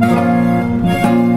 you.